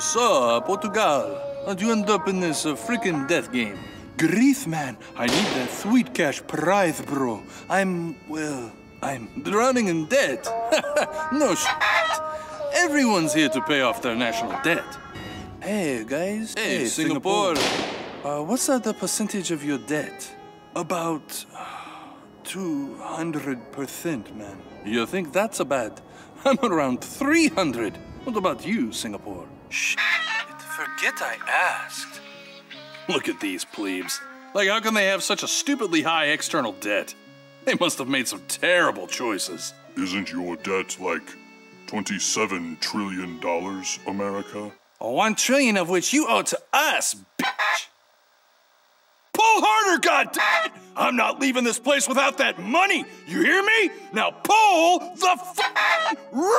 So, Portugal, how'd you end up in this uh, freaking death game? Grief, man. I need that sweet cash prize, bro. I'm, well, I'm drowning in debt. no shit. Everyone's here to pay off their national debt. Hey, guys. Hey, Singapore. Uh, what's uh, the percentage of your debt? About uh, 200%, man. You think that's a bad? I'm around 300. What about you, Singapore? Shit. Forget I asked. Look at these plebes. Like, how can they have such a stupidly high external debt? They must have made some terrible choices. Isn't your debt like $27 trillion, America? One trillion of which you owe to us, bitch! Pull harder, goddammit! I'm not leaving this place without that money! You hear me? Now pull the f- rope!